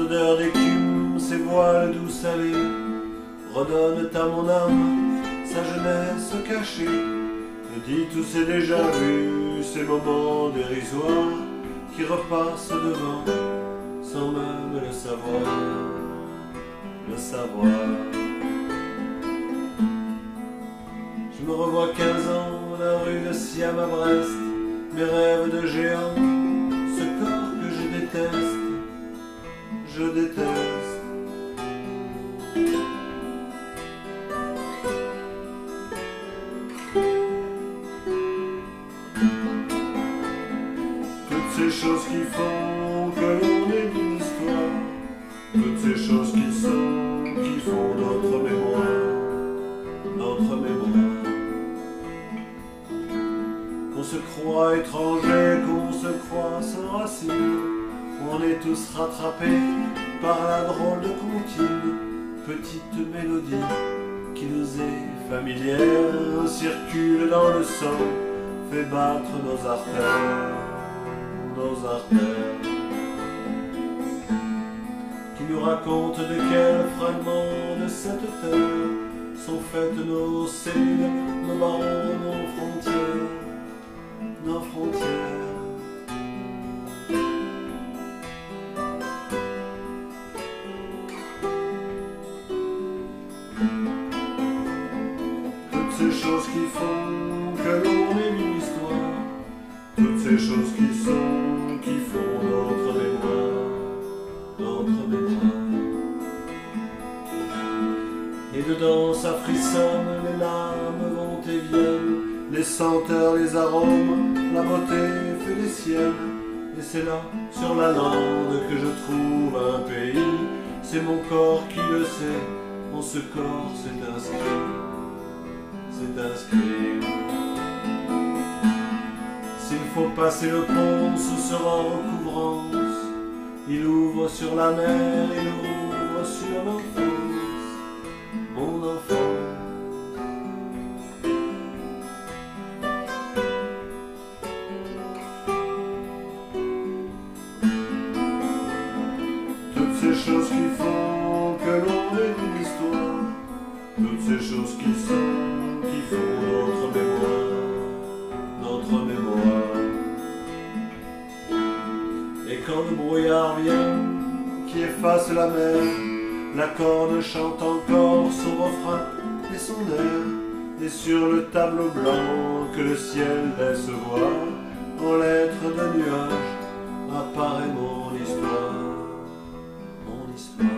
odeurs d'écume, ses voiles doux salés redonnent à mon âme sa jeunesse cachée. Me dit tous ces déjà vus, ces moments dérisoires qui repassent devant sans même le savoir, le savoir. Je me revois 15 ans, la rue de Siam à Brest, mes rêves de géant, ce corps que je déteste je déteste. Toutes ces choses qui font que l'on est une histoire, toutes ces choses qui sont, qui font notre mémoire, notre mémoire. Qu'on se croit étranger, qu'on se croit sans racine, on est tous rattrapés par la drôle de comptine, petite mélodie qui nous est familière, circule dans le sang, fait battre nos artères, nos artères. Qui nous raconte de quel fragment de cette terre sont faites nos cellules, nos barreaux, nos frontières, nos frontières. Ces choses qui font que l'on est une histoire, toutes ces choses qui sont, qui font notre mémoire, notre mémoire. Et dedans ça frissonne, les larmes vont et viennent, les senteurs, les arômes, la beauté fait des siennes. Et c'est là, sur la lande, que je trouve un pays, c'est mon corps qui le sait, en ce corps c'est inscrit S'il faut passer le pont, ce sera recouvrance. Il ouvre sur la mer, il ouvre sur l'enfance, mon enfant. Toutes ces choses qui font que l'on est une histoire, toutes ces choses qui sont, Et quand le brouillard vient, qui efface la mer, la corne chante encore son refrain et son air, et sur le tableau blanc que le ciel laisse voir, en lettres de nuages, apparaît mon histoire, mon histoire.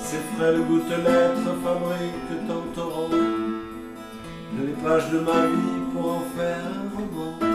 Ces frêles gouttelettes fabriquent en torrent les pages de ma vie pour en faire un roman.